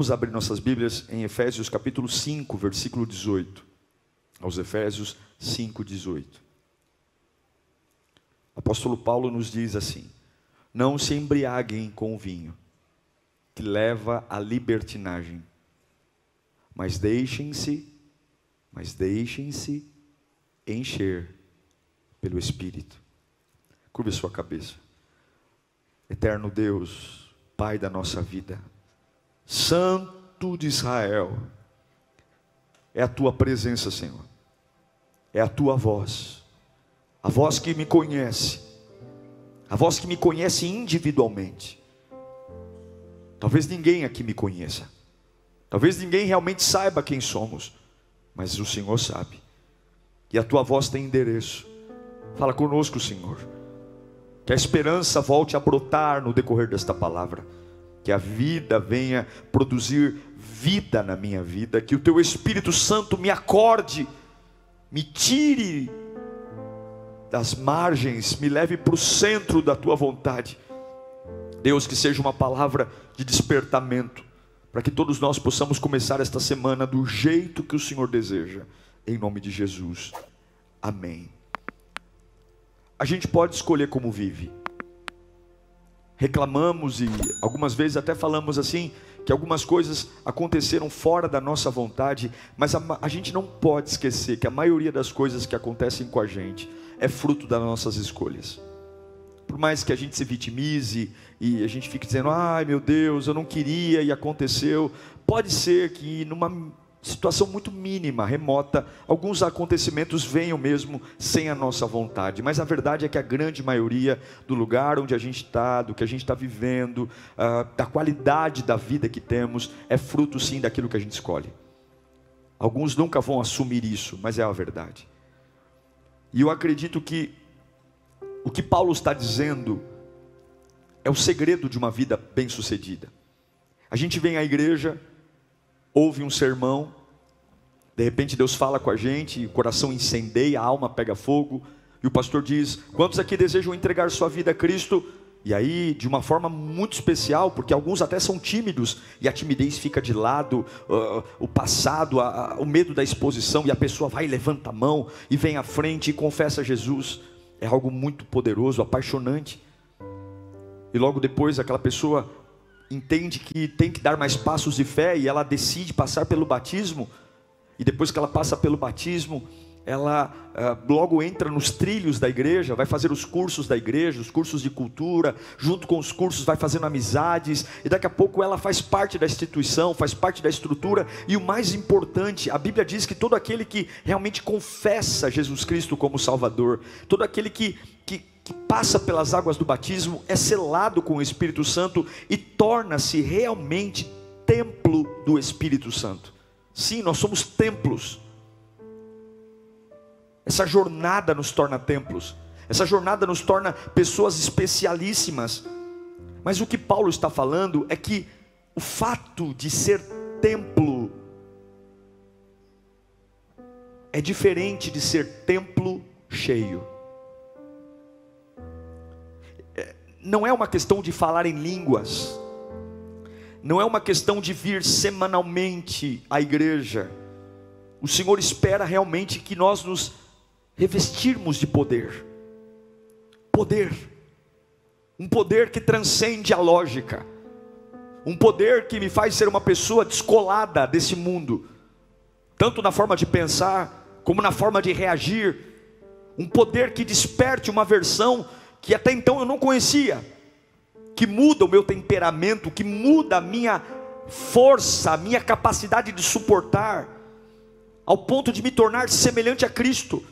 Vamos abrir nossas Bíblias em Efésios capítulo 5, versículo 18. Aos Efésios 5, 18. O apóstolo Paulo nos diz assim: Não se embriaguem com o vinho, que leva à libertinagem, mas deixem-se, mas deixem-se encher pelo Espírito. Curve sua cabeça. Eterno Deus, Pai da nossa vida, Santo de Israel, é a tua presença, Senhor, é a tua voz, a voz que me conhece, a voz que me conhece individualmente. Talvez ninguém aqui me conheça, talvez ninguém realmente saiba quem somos, mas o Senhor sabe, e a tua voz tem endereço. Fala conosco, Senhor, que a esperança volte a brotar no decorrer desta palavra que a vida venha produzir vida na minha vida, que o teu Espírito Santo me acorde, me tire das margens, me leve para o centro da tua vontade. Deus, que seja uma palavra de despertamento, para que todos nós possamos começar esta semana do jeito que o Senhor deseja, em nome de Jesus. Amém. A gente pode escolher como vive reclamamos e algumas vezes até falamos assim, que algumas coisas aconteceram fora da nossa vontade, mas a, a, gente não pode esquecer que a maioria das coisas que acontecem com a gente é fruto das nossas escolhas. Por mais que a gente se vitimize e a gente fique dizendo, ai meu Deus, eu não queria e aconteceu, pode ser que numa situação muito mínima, remota, alguns acontecimentos venham mesmo sem a nossa vontade, mas a verdade é que a grande maioria do lugar onde a gente está, do que a gente está vivendo, uh, da qualidade da vida que temos, é fruto sim daquilo que a gente escolhe. Alguns nunca vão assumir isso, mas é a verdade. E eu acredito que o que Paulo está dizendo é o segredo de uma vida bem-sucedida. A gente vem à igreja, ouve um sermão, de repente Deus fala com a gente, o coração incendeia, a alma pega fogo, e o pastor diz: Quantos aqui desejam entregar sua vida a Cristo? E aí, de uma forma muito especial, porque alguns até são tímidos, e a timidez fica de lado, uh, o passado, uh, o medo da exposição, e a pessoa vai, levanta a mão, e vem à frente e confessa Jesus. É algo muito poderoso, apaixonante. E logo depois, aquela pessoa entende que tem que dar mais passos de fé e ela decide passar pelo batismo, e depois que ela passa pelo batismo, ela uh, logo entra nos trilhos da igreja, vai fazer os cursos da igreja, os cursos de cultura, junto com os cursos vai fazendo amizades, e daqui a pouco ela faz parte da instituição, faz parte da estrutura, e o mais importante, a Bíblia diz que todo aquele que realmente confessa Jesus Cristo como Salvador, todo aquele que, que que passa pelas águas do batismo é selado com o Espírito Santo e torna-se realmente templo do Espírito Santo. Sim, nós somos templos. Essa jornada nos torna templos. Essa jornada nos torna pessoas especialíssimas. Mas o que Paulo está falando é que o fato de ser templo é diferente de ser templo cheio. Não é uma questão de falar em línguas, não é uma questão de vir semanalmente à igreja. O Senhor espera realmente que nós nos revestirmos de poder. Poder. Um poder que transcende a lógica. Um poder que me faz ser uma pessoa descolada desse mundo, tanto na forma de pensar, como na forma de reagir. Um poder que desperte uma versão que até então eu não conhecia, que muda o meu temperamento, que muda a minha força, a minha capacidade de suportar, ao ponto de me tornar semelhante a Cristo,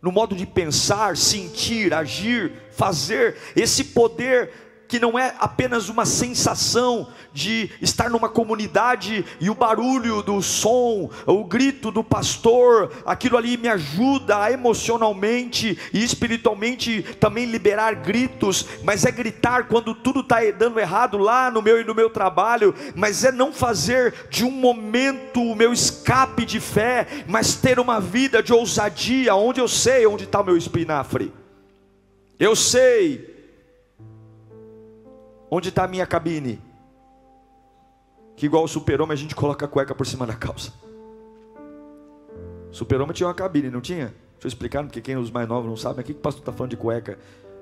no modo de pensar, sentir, agir, fazer, esse poder que não é apenas uma sensação de estar numa comunidade e o barulho do som, o grito do pastor, aquilo ali me ajuda emocionalmente e espiritualmente também liberar gritos, mas é gritar quando tudo está dando errado lá no meu e no meu trabalho, mas é não fazer de um momento o meu escape de fé, mas ter uma vida de ousadia, onde eu sei onde está o meu espinafre. Eu sei Onde está a minha cabine? que igual o super-homem a gente coloca a cueca por cima da calça. Super-homem tinha uma cabine, não tinha? Deixa eu explicar, porque quem os mais novos não sabem, o que o pastor está falando de cueca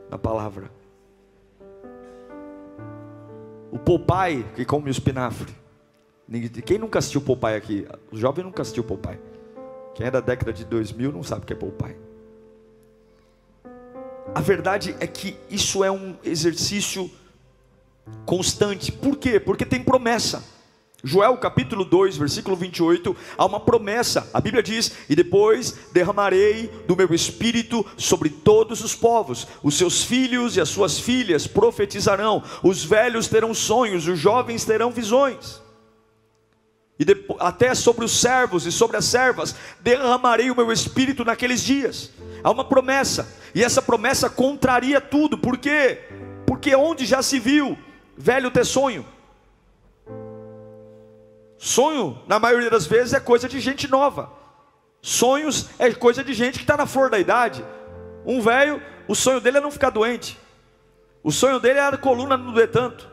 na palavra? O Popeye, que come o espinafre. Quem nunca assistiu Popeye aqui? O jovem nunca assistiu Popeye. Quem é da década de 2000 não sabe o que é Popeye. A verdade é que isso é um exercício constante. Por quê? Porque tem promessa. Joel capítulo 2, versículo 28, há uma promessa. A Bíblia diz: E depois derramarei do meu espírito sobre todos os povos. Os seus filhos e as suas filhas profetizarão. Os velhos terão sonhos, os jovens terão visões. E depois, até sobre os servos e sobre as servas derramarei o meu espírito naqueles dias. Há uma promessa, e essa promessa contraria tudo. Por quê? Porque onde já se viu velho ter sonho? Sonho, na maioria das vezes, é coisa de gente nova. Sonhos é coisa de gente que está na flor da idade. Um velho, o sonho dele é não ficar doente. O sonho dele é a coluna não doer tanto.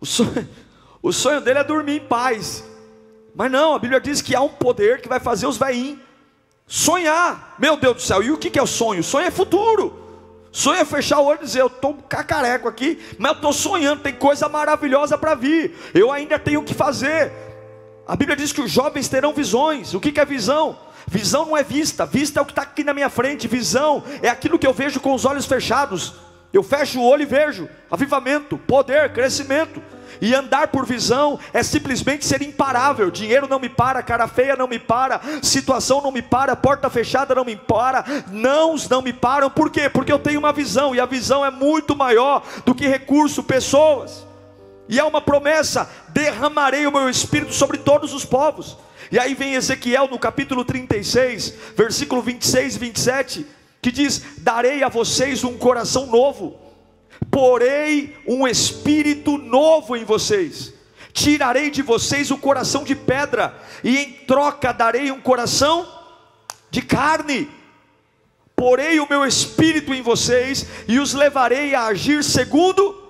O sonho, o sonho dele é dormir em paz. Mas não, a Bíblia diz que há um poder que vai fazer os velhinhos sonhar. Meu Deus do céu, e o que é o sonho? O sonho é futuro. Sonho é fechar o olho e dizer: Eu estou cacareco aqui, mas eu estou sonhando, tem coisa maravilhosa para vir. Eu ainda tenho que fazer. A Bíblia diz que os jovens terão visões. O que é visão? Visão não é vista, vista é o que está aqui na minha frente. Visão é aquilo que eu vejo com os olhos fechados. Eu fecho o olho e vejo avivamento, poder, crescimento. E andar por visão é simplesmente ser imparável. Dinheiro não me para, cara feia não me para, situação não me para, porta fechada não me para, nãos não me param. Por quê? Porque eu tenho uma visão e a visão é muito maior do que recurso, pessoas. E é uma promessa: derramarei o meu espírito sobre todos os povos. E aí vem Ezequiel no capítulo 36, versículo 26 e 27, que diz: Darei a vocês um coração novo porei um espírito novo em vocês, tirarei de vocês o coração de pedra, e em troca darei um coração de carne. Porei o meu espírito em vocês e os levarei a agir segundo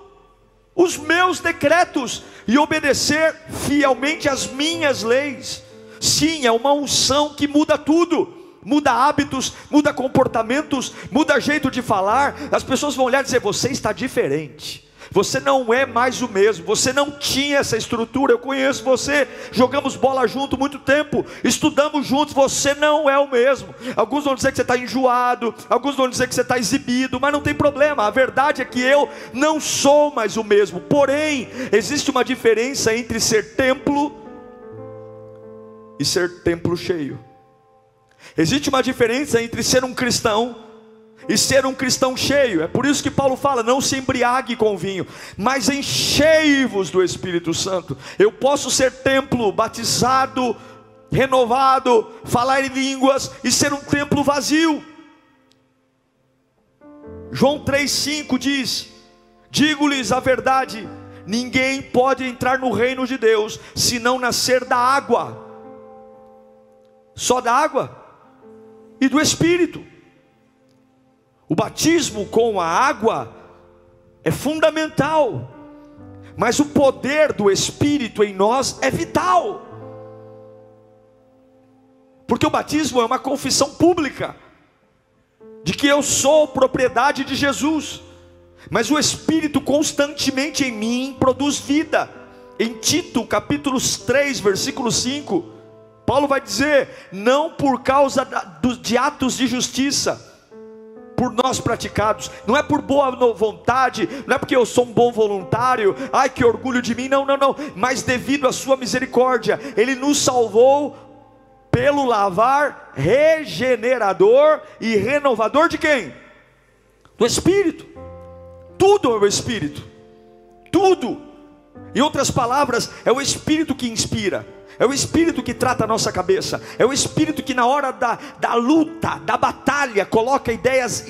os meus decretos e obedecer fielmente às minhas leis. Sim, é uma unção que muda tudo muda hábitos, muda comportamentos, muda jeito de falar. As pessoas vão olhar e dizer: você está diferente. Você não é mais o mesmo, você não tinha essa estrutura. Eu conheço você, jogamos bola junto muito tempo, estudamos juntos. Você não é o mesmo. Alguns vão dizer que você está enjoado, alguns vão dizer que você está exibido, mas não tem problema. A verdade é que eu não sou mais o mesmo. Porém, existe uma diferença entre ser templo e ser templo cheio. Existe uma diferença entre ser um cristão e ser um cristão cheio. É por isso que Paulo fala: não se embriague com vinho, mas enchei-vos do Espírito Santo. Eu posso ser templo, batizado, renovado, falar em línguas e ser um templo vazio. João 3,5 diz: Digo-lhes a verdade, ninguém pode entrar no reino de Deus se não nascer da água. Só da água? E do Espírito. O batismo com a água é fundamental, mas o poder do Espírito em nós é vital. Porque o batismo é uma confissão pública de que eu sou propriedade de Jesus, mas o Espírito constantemente em mim produz vida. Em Tito, capítulo 3, versículo 5, Paulo vai dizer: não por causa de atos de justiça, por nós praticados, não é por boa vontade, não é porque eu sou um bom voluntário, ai que orgulho de mim, não, não, não, mas devido à Sua misericórdia, Ele nos salvou pelo lavar regenerador e renovador de quem? Do Espírito, tudo é o Espírito, tudo, em outras palavras, é o Espírito que inspira. É o Espírito que trata a nossa cabeça. É o Espírito que, na hora da, da luta, da batalha, coloca ideias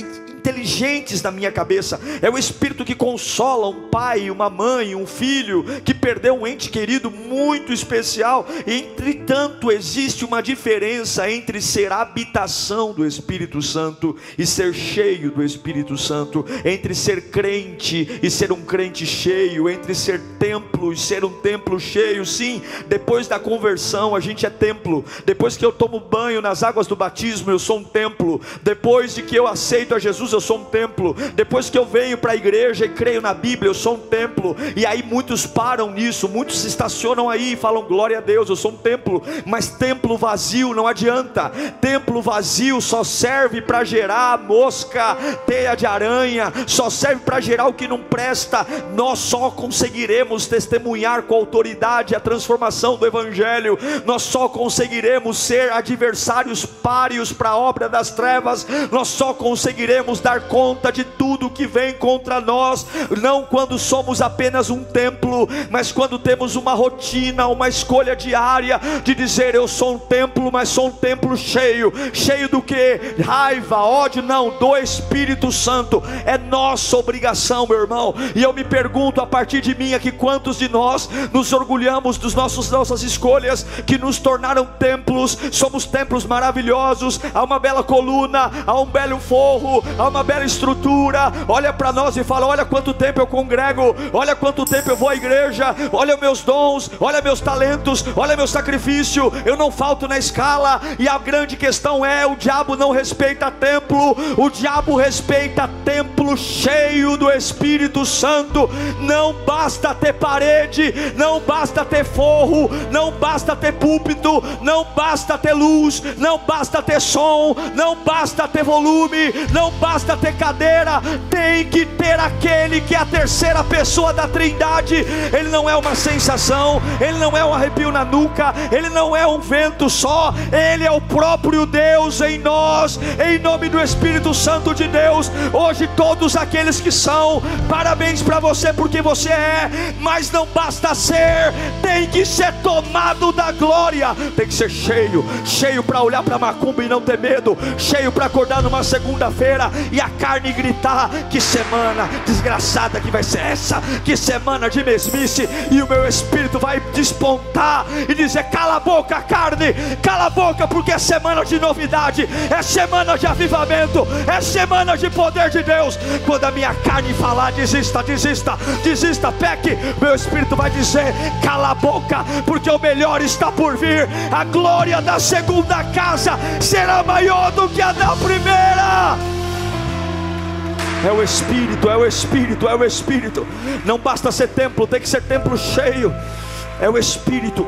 inteligentes na minha cabeça. É o Espírito que consola um pai, uma mãe, um filho que perdeu um ente querido muito especial. Entretanto, existe uma diferença entre ser habitação do Espírito Santo e ser cheio do Espírito Santo, entre ser crente e ser um crente cheio, entre ser templo e ser um templo cheio. Sim, depois da conversão a gente é templo. Depois que eu tomo banho nas águas do batismo, eu sou um templo. Depois de que eu aceito a Jesus, eu sou um templo. Depois que eu venho para a igreja e creio na Bíblia, eu sou um templo. E aí muitos param nisso, muitos se estacionam aí e falam glória a Deus, eu sou um templo. Mas templo vazio não adianta. Templo vazio só serve para gerar mosca, teia de aranha, só serve para gerar o que não presta. Nós só conseguiremos testemunhar com autoridade a transformação do evangelho. Nós só conseguiremos ser adversários páreos para a obra das trevas. Nós só conseguiremos dar conta de tudo que vem contra nós, não quando somos apenas um templo, mas quando temos uma rotina, uma escolha diária de dizer eu sou um templo, mas sou um templo cheio, cheio do que? Raiva, ódio, não, do Espírito Santo. É nossa obrigação, meu irmão. E eu me pergunto a partir de mim aqui quantos de nós nos orgulhamos dos nossos nossas escolhas que nos tornaram templos. Somos templos maravilhosos. Há uma bela coluna, há um belo forro, há uma bela estrutura. Olha para nós e fala: Olha quanto tempo eu congrego, olha quanto tempo eu vou à igreja, olha meus dons, olha meus talentos, olha meu sacrifício. Eu não falto na escala. E a grande questão é: o diabo não respeita templo, o diabo respeita templo cheio do Espírito Santo. Não basta ter parede, não basta ter forro, não basta ter púlpito, não basta ter luz, não basta ter som, não basta ter volume, não basta ter cadeira, tem que ter aquele que é a terceira pessoa da Trindade. Ele não é uma sensação, ele não é um arrepio na nuca, ele não é um vento só, ele é o próprio Deus em nós, em nome do Espírito Santo de Deus. Hoje, todos aqueles que são, parabéns para você, porque você é, mas não basta ser, tem que ser tomado da glória, tem que ser cheio, cheio para olhar para Macumba e não ter medo, cheio para acordar numa segunda-feira e a carne gritar: que semana desgraçada que vai ser essa, que semana de mesmice, e o meu espírito vai despontar e dizer: cala a boca, carne, cala a boca, porque é semana de novidade, é semana de avivamento, é semana de poder de Deus. Quando a minha carne falar, desista, desista, desista, peque, meu espírito vai dizer: cala a boca, porque o melhor está por vir. A glória da segunda casa será maior do que a da primeira. É o Espírito, é o Espírito, é o Espírito. Não basta ser templo, tem que ser templo cheio. É o Espírito.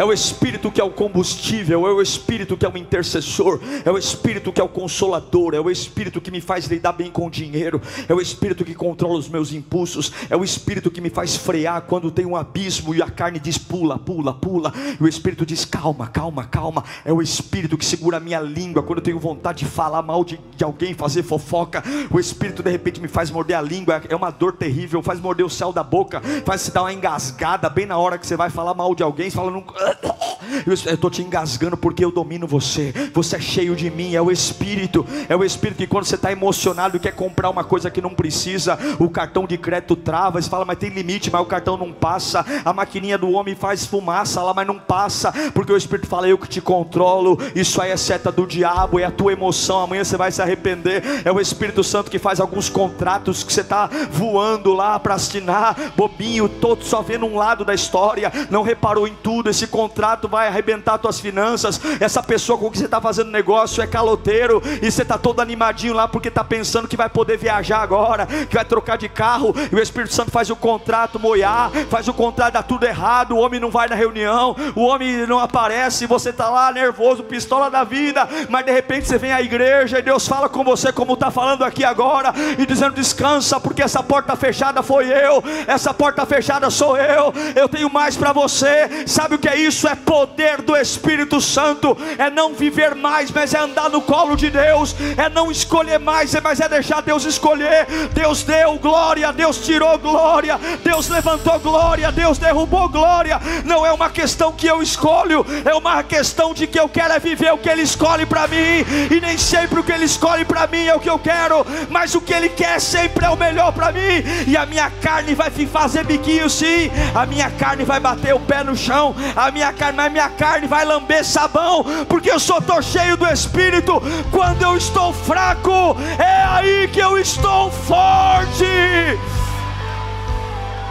É o Espírito que é o combustível, é o Espírito que é o intercessor, é o Espírito que é o consolador, é o Espírito que me faz lidar bem com o dinheiro, é o Espírito que controla os meus impulsos, é o Espírito que me faz frear quando tem um abismo e a carne diz pula, pula, pula, e o Espírito diz calma, calma, calma. É o Espírito que segura a minha língua quando eu tenho vontade de falar mal de, de alguém, fazer fofoca. O Espírito de repente me faz morder a língua, é uma dor terrível, faz morder o céu da boca, faz se dar uma engasgada bem na hora que você vai falar mal de alguém, você fala, não eu estou te engasgando porque eu domino você. Você é cheio de mim, é o Espírito. É o Espírito que quando você está emocionado e quer comprar uma coisa que não precisa, o cartão de crédito trava. Você fala, mas tem limite, mas o cartão não passa. A maquininha do homem faz fumaça lá, mas não passa. Porque o Espírito fala, eu que te controlo. Isso aí é seta do diabo, é a tua emoção. Amanhã você vai se arrepender. É o Espírito Santo que faz alguns contratos que você está voando lá para assinar, bobinho, todo só vendo um lado da história. Não reparou em tudo. Esse contrato vai arrebentar tuas finanças. Essa pessoa com que você está fazendo negócio é caloteiro e você está todo animadinho lá porque está pensando que vai poder viajar agora, que vai trocar de carro. E o Espírito Santo faz o contrato moiar, faz o contrato dar tudo errado. O homem não vai na reunião, o homem não aparece. Você está lá nervoso, pistola da vida, mas de repente você vem à igreja e Deus fala com você, como está falando aqui agora, e dizendo: descansa, porque essa porta fechada foi eu, essa porta fechada sou eu. Eu tenho mais para você. Sabe o que é isso? É poder do Espírito Santo é não viver mais, mas é andar no colo de Deus, é não escolher mais, mas é deixar Deus escolher. Deus deu glória, Deus tirou glória, Deus levantou glória, Deus derrubou glória. Não é uma questão que eu escolho, é uma questão de que eu quero é viver o que Ele escolhe para mim, e nem sempre o que Ele escolhe para mim é o que eu quero, mas o que Ele quer sempre é o melhor para mim, e a minha carne vai fazer biquinho sim, a minha carne vai bater o pé no chão, a minha carne, mas minha carne vai lamber sabão, porque eu só estou cheio do Espírito. Quando eu estou fraco, é aí que eu estou forte.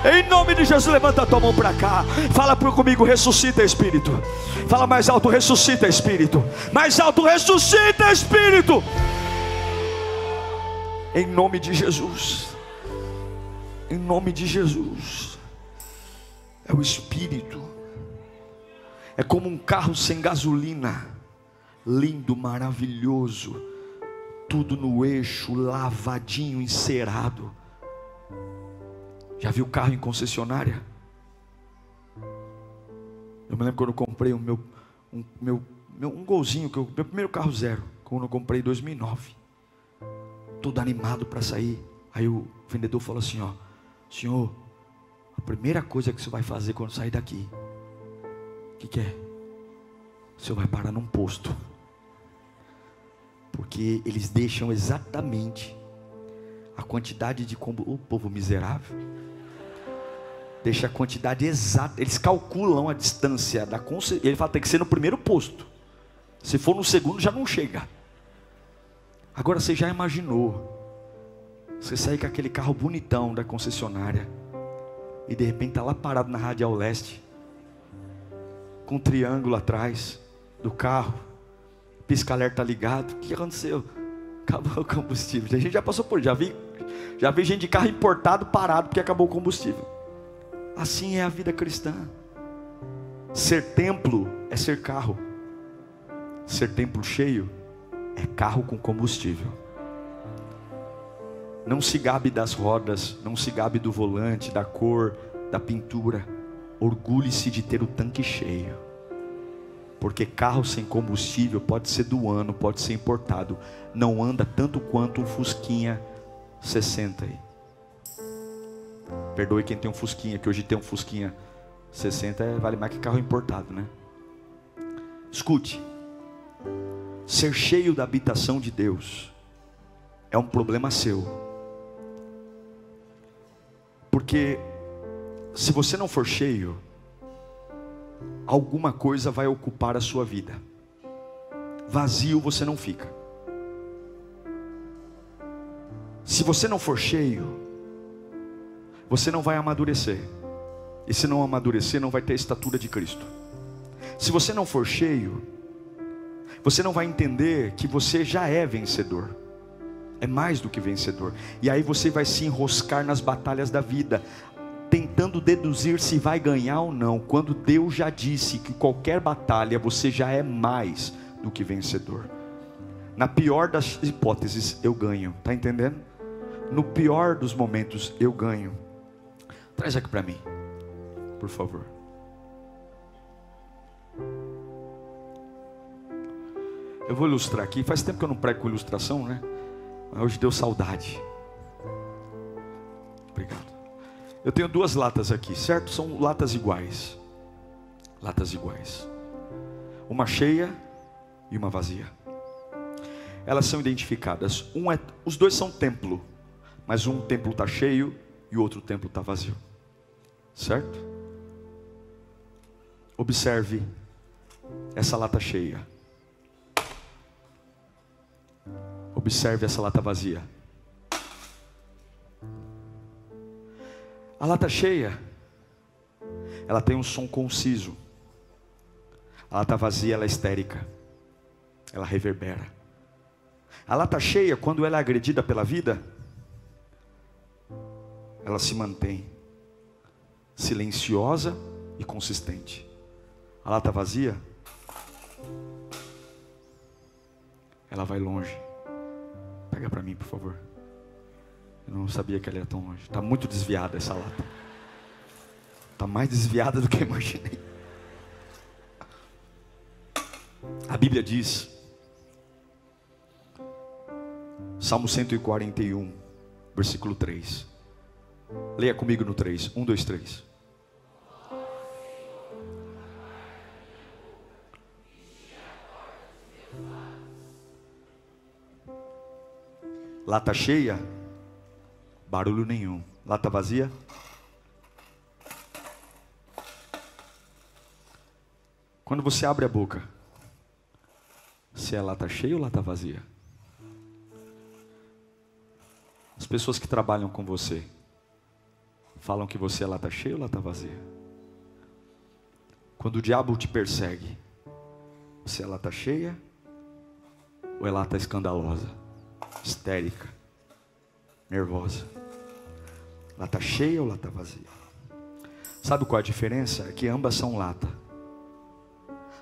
Em nome de Jesus, levanta a tua mão para cá. Fala comigo, ressuscita Espírito. Fala mais alto, ressuscita Espírito. Mais alto, ressuscita Espírito. Em nome de Jesus. Em nome de Jesus. É o Espírito. É como um carro sem gasolina. Lindo, maravilhoso. Tudo no eixo, lavadinho, encerado. Já viu carro em concessionária? Eu me lembro quando eu comprei o meu, um, meu, meu, um golzinho, que eu, meu primeiro carro zero, quando eu comprei em 2009. Todo animado para sair. Aí o vendedor falou assim: Ó, senhor, a primeira coisa que você vai fazer quando sair daqui, o que, que é? O senhor vai parar num posto. Porque eles deixam exatamente a quantidade de combustível. O povo miserável. Deixa a quantidade exata. Eles calculam a distância da concessão. Ele fala tem que ser no primeiro posto. Se for no segundo, já não chega. Agora você já imaginou. Você sair com aquele carro bonitão da concessionária. E de repente está lá parado na Radial Leste. Com um triângulo atrás do carro. Pisca-alerta ligado. O que aconteceu? Acabou o combustível. A gente já passou por, já vi, já vi gente de carro importado parado porque acabou o combustível. Assim é a vida cristã. Ser templo é ser carro. Ser templo cheio é carro com combustível. Não se gabe das rodas, não se gabe do volante, da cor, da pintura. Orgulhe-se de ter o tanque cheio. Porque carro sem combustível pode ser do ano, pode ser importado, não anda tanto quanto um Fusquinha 60 aí. Perdoe quem tem um Fusquinha, que hoje tem um Fusquinha 60 é, vale mais que carro importado, né? Escute. Ser cheio da habitação de Deus é um problema seu. Porque se você não for cheio, alguma coisa vai ocupar a sua vida. Vazio você não fica. Se você não for cheio, você não vai amadurecer. E se não amadurecer, não vai ter a estatura de Cristo. Se você não for cheio, você não vai entender que você já é vencedor. É mais do que vencedor. E aí você vai se enroscar nas batalhas da vida, tentando deduzir se vai ganhar ou não, quando Deus já disse que qualquer batalha você já é mais do que vencedor. Na pior das hipóteses, eu ganho, tá entendendo? No pior dos momentos, eu ganho. Traz aqui para mim, por favor. Eu vou ilustrar aqui. Faz tempo que eu não prego com ilustração, né? Mas hoje deu saudade. Obrigado. Eu tenho duas latas aqui, certo? São latas iguais. Latas iguais. Uma cheia e uma vazia. Elas são identificadas. Um é, os dois são templo, mas um templo está cheio e o outro templo está vazio. Certo? Observe essa lata cheia. Observe essa lata vazia. A lata cheia, ela tem um som conciso. A lata vazia, ela é estérica. Ela reverbera. A lata cheia, quando ela é agredida pela vida, ela se mantém silenciosa e consistente. A lata vazia, ela vai longe. Pega para mim, por favor. Eu não sabia que ela ia tão longe. Está muito desviada essa lata. Está mais desviada do que eu imaginei. A Bíblia diz, Salmo 141, versículo 3. Leia comigo no 3. 1, 2, 3. Lata cheia, barulho nenhum. Lata vazia. Quando você abre a boca, se é lata cheia ou lata vazia? As pessoas que trabalham com você falam que você é lata cheia ou lata vazia? Quando o diabo te persegue, você é lata cheia ou é lata escandalosa? histérica, nervosa. Lata cheia ou lata vazia? Sabe qual é a diferença? É que ambas são lata.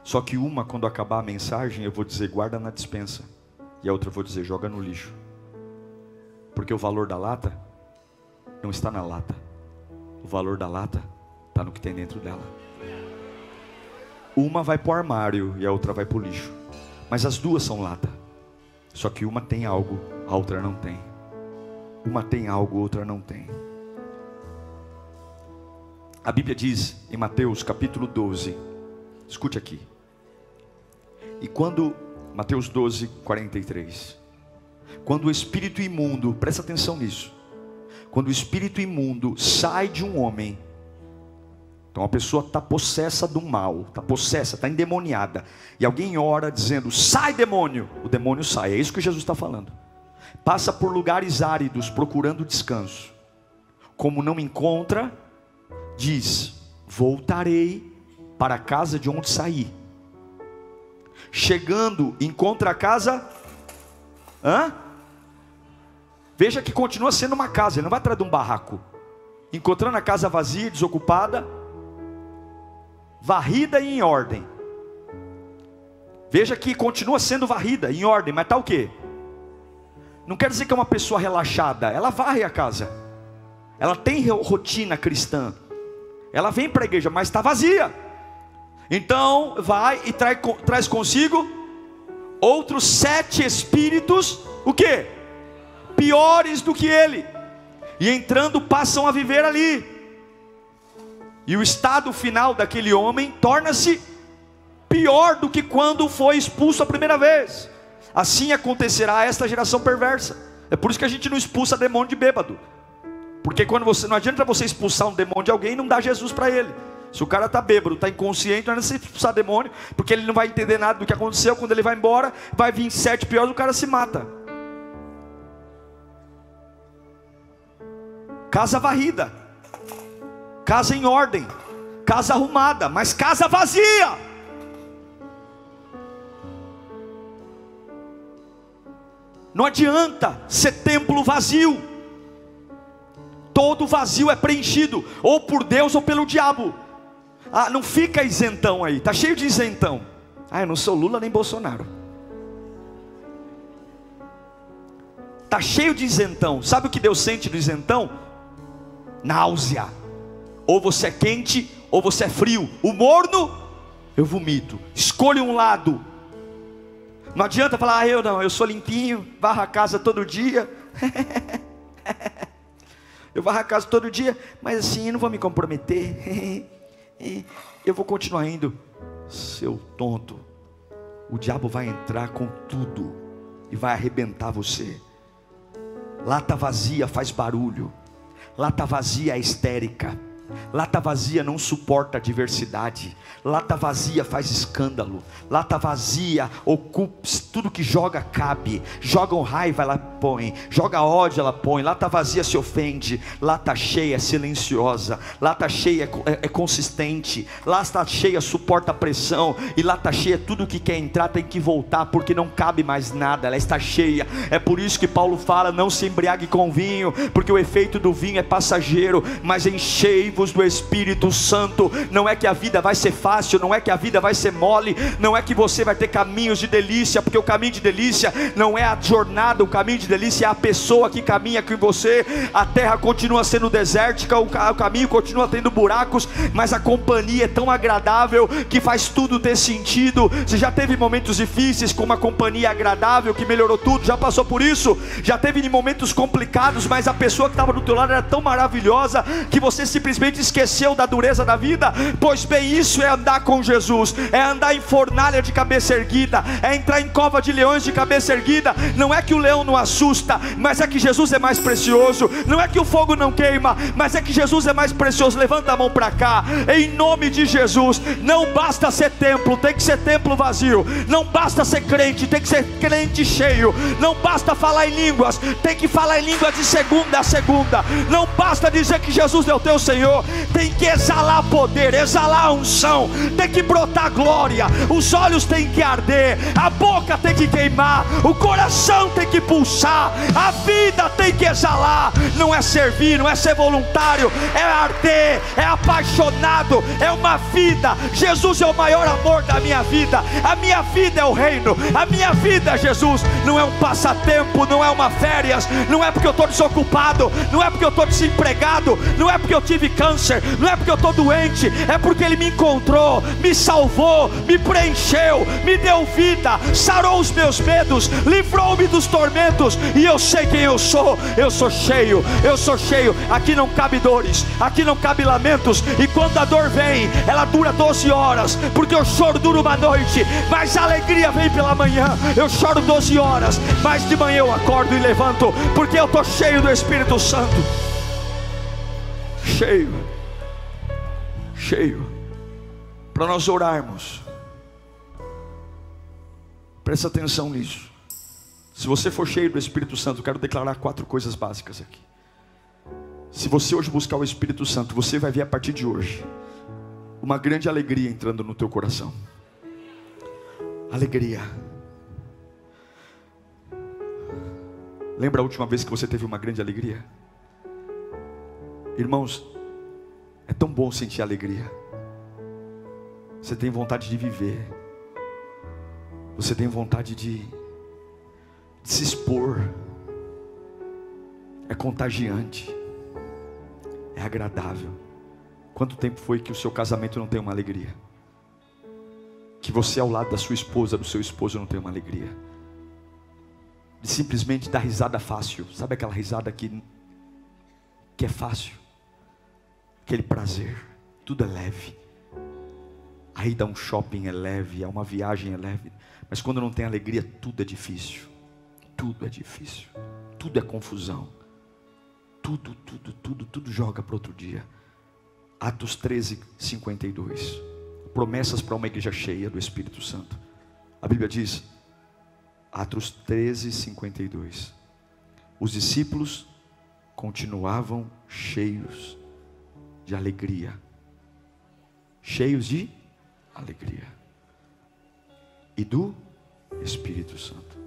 Só que uma, quando acabar a mensagem, eu vou dizer guarda na dispensa. E a outra eu vou dizer joga no lixo. Porque o valor da lata não está na lata. O valor da lata está no que tem dentro dela. Uma vai para o armário e a outra vai para o lixo. Mas as duas são lata. Só que uma tem algo, a outra não tem. Uma tem algo, a outra não tem. A Bíblia diz em Mateus capítulo 12, escute aqui. E quando, Mateus 12, 43. Quando o espírito imundo, presta atenção nisso. Quando o espírito imundo sai de um homem, então a pessoa está possessa do mal, está possessa, está endemoniada. E alguém ora dizendo: sai demônio! O demônio sai, é isso que Jesus está falando. Passa por lugares áridos procurando descanso. Como não encontra, diz: voltarei para a casa de onde saí. Chegando, encontra a casa. Hã? Veja que continua sendo uma casa, ele não vai atrás de um barraco. Encontrando a casa vazia, desocupada, varrida e em ordem. Veja que continua sendo varrida, em ordem, mas está o quê? Não quer dizer que é uma pessoa relaxada, ela varre a casa, ela tem rotina cristã, ela vem para a igreja, mas está vazia. Então vai e trai, traz consigo outros sete espíritos, o que? Piores do que ele, e entrando passam a viver ali. E o estado final daquele homem torna-se pior do que quando foi expulso a primeira vez. Assim acontecerá a esta geração perversa. É por isso que a gente não expulsa demônio de bêbado. Porque quando você não adianta você expulsar um demônio de alguém e não dar Jesus para ele. Se o cara está bêbado, está inconsciente, não é necessário expulsar demônio, porque ele não vai entender nada do que aconteceu. Quando ele vai embora, vai vir sete piores, o cara se mata. Casa varrida casa em ordem, casa arrumada, mas casa vazia. Não adianta ser templo vazio. Todo vazio é preenchido ou por Deus ou pelo diabo. Ah, não fica isentão aí, tá cheio de isentão. Ah, eu não sou Lula nem Bolsonaro. Tá cheio de isentão. Sabe o que Deus sente do isentão? Náusea ou você é quente, ou você é frio. O morno, eu vomito. Escolha um lado. Não adianta falar, ah, eu não, eu sou limpinho, varro a casa todo dia. eu varro a casa todo dia, mas assim, eu não vou me comprometer. eu vou continuar indo. Seu tonto, o diabo vai entrar com tudo e vai arrebentar você. Lata vazia faz barulho, lata vazia é histérica. Lata vazia não suporta a diversidade. Lata vazia faz escândalo. Lata vazia ocupa tudo que joga cabe. Jogam raiva, ela põe. Joga ódio, ela põe. Lata vazia se ofende. Lata cheia é silenciosa. Lata cheia é, é, é consistente. Lata cheia suporta pressão. E lata cheia, tudo que quer entrar tem que voltar, porque não cabe mais nada. Ela está cheia. É por isso que Paulo fala: não se embriague com vinho, porque o efeito do vinho é passageiro, mas enchei Do Espírito Santo. Não é que a vida vai ser fácil, não é que a vida vai ser mole, não é que você vai ter caminhos de delícia, porque o caminho de delícia não é a jornada, o caminho de delícia é a pessoa que caminha com você. A terra continua sendo desértica, o caminho continua tendo buracos, mas a companhia é tão agradável que faz tudo ter sentido. Você já teve momentos difíceis com uma companhia agradável que melhorou tudo? Já passou por isso? Já teve momentos complicados, mas a pessoa que estava do teu lado era tão maravilhosa que você simplesmente esqueceu da dureza da vida? Pois bem, isso é andar com Jesus, é andar em fornalha de cabeça erguida, é entrar em cova de leões de cabeça erguida. Não é que o leão não assusta, mas é que Jesus é mais precioso. Não é que o fogo não queima, mas é que Jesus é mais precioso. Levanta a mão para cá, em nome de Jesus. Não basta ser templo, tem que ser templo vazio. Não basta ser crente, tem que ser crente cheio. Não basta falar em línguas, tem que falar em línguas de segunda a segunda. Não basta dizer que Jesus é o teu Senhor, tem que exalar poder, exalar unção, tem que brotar glória. Os olhos têm que arder, a boca tem que queimar, o coração tem que pulsar, a vida tem que exalar. Não é servir, não é ser voluntário, é arder, é apaixonado, é uma vida. Jesus é o maior amor da minha vida. A minha vida é o reino, a minha vida, Jesus, não é um passatempo, não é uma férias, não é porque eu estou desocupado, não é porque eu estou desempregado, não é porque eu tive câncer, não é porque eu estou doente, é porque Ele me encontrou, me salvou, me preencheu, me deu vida, sarou os meus medos, livrou-me dos tormentos, e eu sei quem eu sou, eu sou cheio, eu sou cheio. Aqui não cabe dores, aqui não cabe lamentos, e quando a dor vem, ela dura 12 horas, porque o choro dura uma noite, mas a alegria vem pela manhã. Eu choro 12 horas, mas de manhã eu acordo e levanto, porque eu estou cheio do Espírito Santo. Cheio, cheio, para nós orarmos. Presta atenção nisso. Se você for cheio do Espírito Santo, quero declarar quatro coisas básicas aqui. Se você hoje buscar o Espírito Santo, você vai ver a partir de hoje uma grande alegria entrando no teu coração. Alegria. Lembra a última vez que você teve uma grande alegria? Irmãos, é tão bom sentir alegria. Você tem vontade de viver. Você tem vontade de, de se expor. É contagiante. É agradável. Quanto tempo foi que o seu casamento não tem uma alegria? Que você ao lado da sua esposa, do seu esposo não tem uma alegria? De simplesmente dar risada fácil. Sabe aquela risada que que é fácil? Aquele prazer, tudo é leve. Aí dá um shopping é leve, é uma viagem é leve, mas quando não tem alegria, tudo é difícil. Tudo é difícil. Tudo é confusão. Tudo, tudo, tudo, tudo joga para outro dia. Atos 13, 52. Promessas para uma igreja cheia do Espírito Santo. A Bíblia diz, Atos 13, 52. Os discípulos continuavam cheios de alegria. Cheios de alegria. E do Espírito Santo.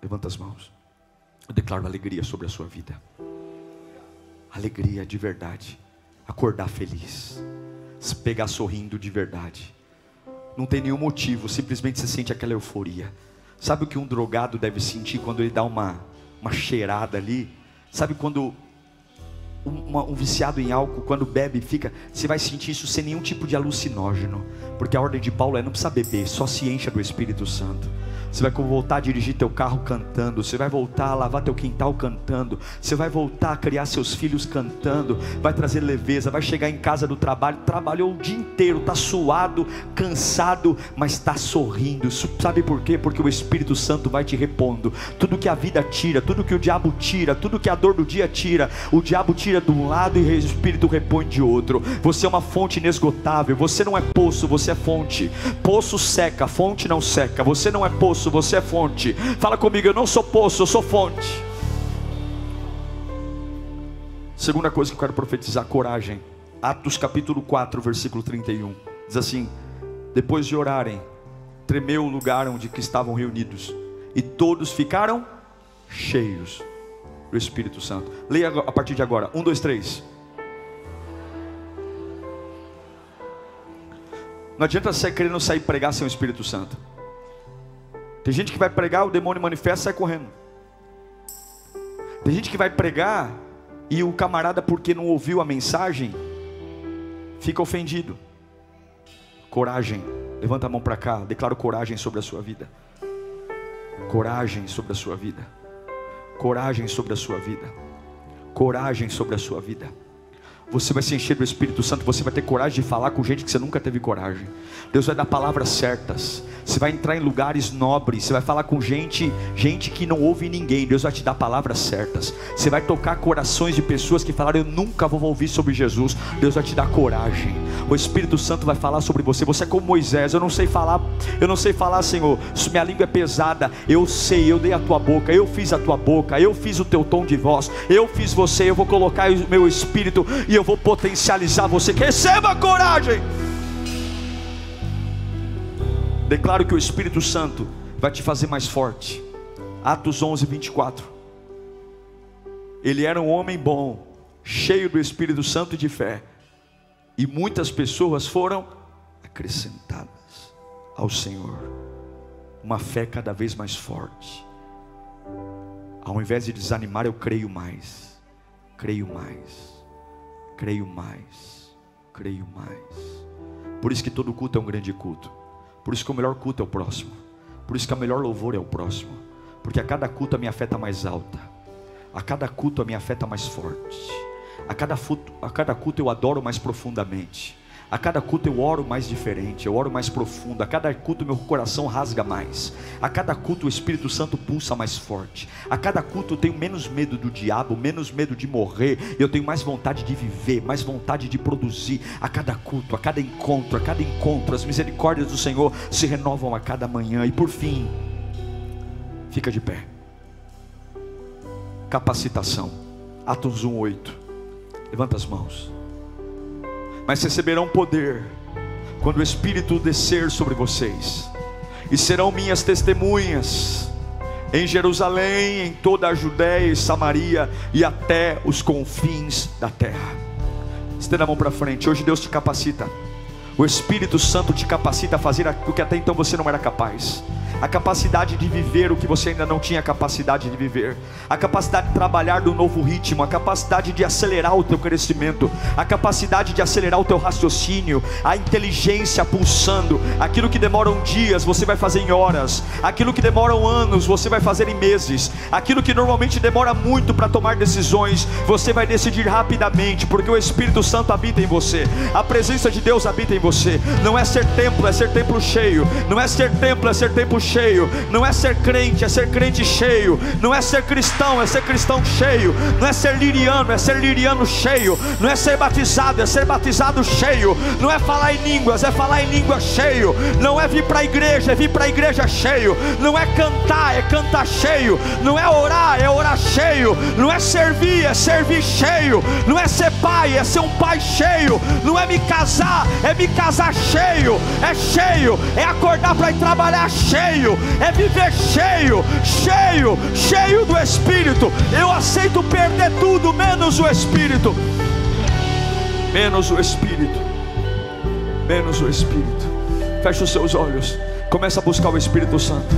Levanta as mãos. Eu declaro alegria sobre a sua vida alegria de verdade, acordar feliz, se pegar sorrindo de verdade. Não tem nenhum motivo, simplesmente você sente aquela euforia. Sabe o que um drogado deve sentir quando ele dá uma, uma cheirada ali? Sabe quando um, um, viciado em álcool, quando bebe, fica, você vai sentir isso sem nenhum tipo de alucinógeno, porque a ordem de Paulo é não precisa beber, só se encha do Espírito Santo. Você vai voltar a dirigir teu carro cantando. Você vai voltar a lavar teu quintal cantando. Você vai voltar a criar seus filhos cantando. Vai trazer leveza. Vai chegar em casa do trabalho. Trabalhou o dia inteiro. Está suado, cansado, mas está sorrindo. Sabe por quê? Porque o Espírito Santo vai te repondo. Tudo que a vida tira, tudo que o diabo tira, tudo que a dor do dia tira, o diabo tira de um lado e o Espírito repõe de outro. Você é uma fonte inesgotável. Você não é poço, você é fonte. Poço seca, fonte não seca. Você não é poço você é fonte. Fala comigo, eu não sou poço, eu sou fonte. Segunda coisa que eu quero profetizar: coragem. Atos capítulo 4, versículo 31. Diz assim: Depois de orarem, tremeu o lugar onde estavam reunidos, e todos ficaram cheios do Espírito Santo. Leia a partir de agora. Um, dois, três. Não adianta você querendo sair pregar sem o Espírito Santo. Tem gente que vai pregar, o demônio manifesta e sai correndo. Tem gente que vai pregar e o camarada, porque não ouviu a mensagem, fica ofendido. Coragem, levanta a mão para cá, declaro coragem sobre a sua vida. Coragem sobre a sua vida. Coragem sobre a sua vida. Coragem sobre a sua vida. Você vai se encher do Espírito Santo, você vai ter coragem de falar com gente que você nunca teve coragem. Deus vai dar palavras certas. Você vai entrar em lugares nobres, você vai falar com gente, gente que não ouve ninguém. Deus vai te dar palavras certas. Você vai tocar corações de pessoas que falaram: "Eu nunca vou ouvir sobre Jesus". Deus vai te dar coragem. O Espírito Santo vai falar sobre você. Você é como Moisés, eu não sei falar, eu não sei falar, Senhor. Minha língua é pesada. Eu sei, eu dei a tua boca, eu fiz a tua boca, eu fiz o teu tom de voz. Eu fiz você, eu vou colocar o meu espírito e eu vou potencializar você. Receba coragem. Declaro que o Espírito Santo vai te fazer mais forte. Atos 11, 24. Ele era um homem bom, cheio do Espírito Santo e de fé, e muitas pessoas foram acrescentadas ao Senhor. Uma fé cada vez mais forte. Ao invés de desanimar, eu creio mais. Creio mais creio mais, creio mais. Por isso que todo culto é um grande culto. Por isso que o melhor culto é o próximo. Por isso que a melhor louvor é o próximo. Porque a cada culto a minha fé está mais alta. A cada culto a minha fé está mais forte. A cada, a cada culto eu adoro mais profundamente. A cada culto eu oro mais diferente, eu oro mais profundo. A cada culto meu coração rasga mais. A cada culto o Espírito Santo pulsa mais forte. A cada culto eu tenho menos medo do diabo, menos medo de morrer. Eu tenho mais vontade de viver, mais vontade de produzir. A cada culto, a cada encontro, a cada encontro, as misericórdias do Senhor se renovam a cada manhã. E por fim, fica de pé. Capacitação. Atos 1:8. Levanta as mãos mas receberão poder quando o Espírito descer sobre vocês, e serão minhas testemunhas em Jerusalém, em toda a Judéia e Samaria e até os confins da terra. Estenda a mão para frente, hoje Deus te capacita. O Espírito Santo te capacita a fazer o que até então você não era capaz a capacidade de viver o que você ainda não tinha capacidade de viver, a capacidade de trabalhar do novo ritmo, a capacidade de acelerar o teu crescimento, a capacidade de acelerar o teu raciocínio, a inteligência pulsando, aquilo que demoram dias você vai fazer em horas, aquilo que demoram anos você vai fazer em meses, aquilo que normalmente demora muito para tomar decisões, você vai decidir rapidamente, porque o Espírito Santo habita em você, a presença de Deus habita em você, não é ser templo, é ser templo cheio, não é ser templo, é ser templo cheio. Não é ser crente, é ser crente cheio. Não é ser cristão, é ser cristão cheio. Não é ser liriano, é ser liriano cheio. Não é ser batizado, é ser batizado cheio. Não é falar em línguas, é falar em língua cheio. Não é vir para a igreja, é vir para a igreja cheio. Não é cantar, é cantar cheio. Não é orar, é orar cheio. Não é servir, é servir cheio. Não é ser pai, é ser um pai cheio. Não é me casar, é me casar cheio. É cheio, é acordar para ir trabalhar cheio cheio, é viver cheio, cheio, cheio do Espírito. Eu aceito perder tudo, menos o Espírito. Menos o Espírito. Menos o Espírito. Feche os seus olhos. Começa a buscar o Espírito Santo.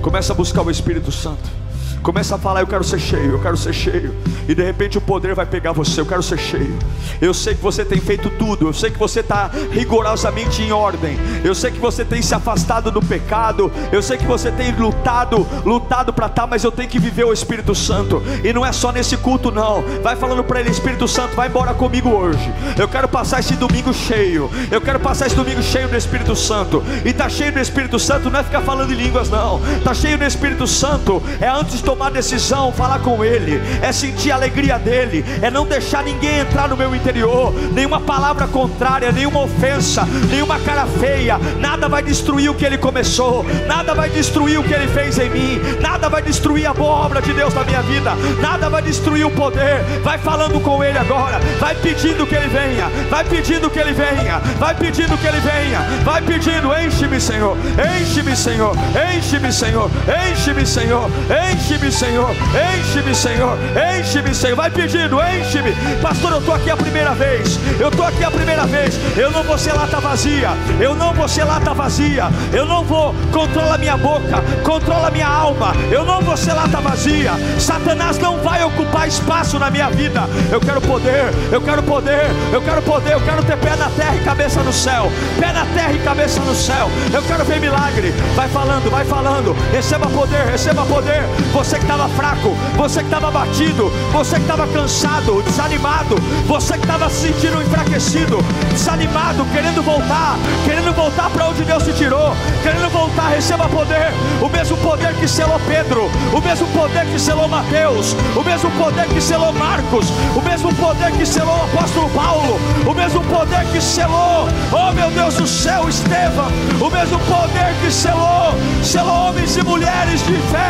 Começa a buscar o Espírito Santo. Começa a falar, eu quero ser cheio, eu quero ser cheio. E de repente o poder vai pegar você, eu quero ser cheio. Eu sei que você tem feito tudo, eu sei que você está rigorosamente em ordem. Eu sei que você tem se afastado do pecado. Eu sei que você tem lutado, lutado para estar, tá, mas eu tenho que viver o Espírito Santo. E não é só nesse culto, não. Vai falando para ele, Espírito Santo, vai embora comigo hoje. Eu quero passar esse domingo cheio. Eu quero passar esse domingo cheio do Espírito Santo. E tá cheio do Espírito Santo não é ficar falando em línguas, não. Tá cheio do Espírito Santo é antes de tomar decisão, falar com Ele, é sentir a alegria dele, é não deixar ninguém entrar no meu interior, nenhuma palavra contrária, nenhuma ofensa, nenhuma cara feia, nada vai destruir o que Ele começou, nada vai destruir o que Ele fez em mim, nada vai destruir a boa obra de Deus na minha vida, nada vai destruir o poder. Vai falando com Ele agora, vai pedindo que Ele venha, vai pedindo que Ele venha, vai pedindo que Ele venha, vai pedindo, enche-me, Senhor, enche-me, Senhor, enche-me, Senhor, enche-me, Senhor, enche-me. Enche-me, Senhor. Enche-me, Senhor. Enche-me, Senhor. Vai pedindo, enche-me. Pastor, eu estou aqui a primeira vez. Eu estou aqui a primeira vez. Eu não vou ser lata vazia. Eu não vou ser lata vazia. Eu não vou. Controla minha boca. Controla minha alma. Eu não vou ser lata vazia. Satanás não vai ocupar espaço na minha vida. Eu quero poder. Eu quero poder. Eu quero poder. Eu quero ter pé na terra e cabeça no céu. Pé na terra e cabeça no céu. Eu quero ver milagre. Vai falando, vai falando. Receba poder, receba poder. Você que estava fraco, você que estava batido, você que estava cansado, desanimado, você que estava se sentindo enfraquecido, desanimado, querendo voltar, querendo voltar para onde Deus te tirou, querendo voltar, receba poder. O mesmo poder que selou Pedro, o mesmo poder que selou Mateus, o mesmo poder que selou Marcos, o mesmo poder que selou o apóstolo Paulo, o mesmo poder que selou, oh meu Deus do céu, Estevão, o mesmo poder que selou, selou homens e mulheres de fé,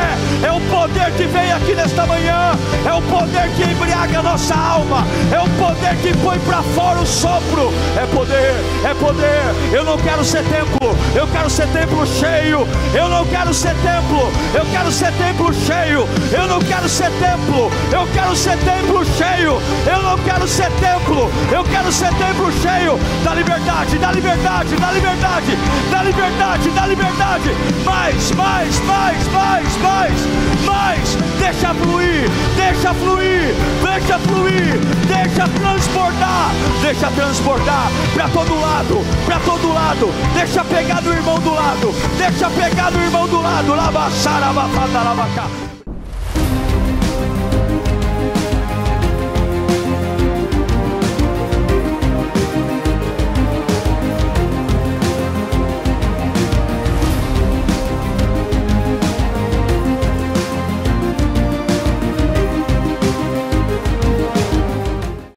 que vem aqui nesta manhã, é o poder que embriaga a nossa alma, é o poder que põe para fora o sopro, é poder, é poder. Eu não quero ser templo, eu quero ser templo cheio, eu não quero ser templo, eu quero ser templo cheio, eu não quero ser templo, eu quero ser templo cheio, eu não quero ser templo, eu quero ser templo cheio. Da liberdade, da liberdade, da liberdade, da liberdade, da liberdade, mais, mais, mais, mais, mais, mais, deixa fluir, deixa fluir, deixa fluir, deixa transbordar, deixa transbordar para todo lado, para todo lado, deixa pegar do irmão do lado, deixa pegar do irmão do lado, lava, xarabafada, lavaca.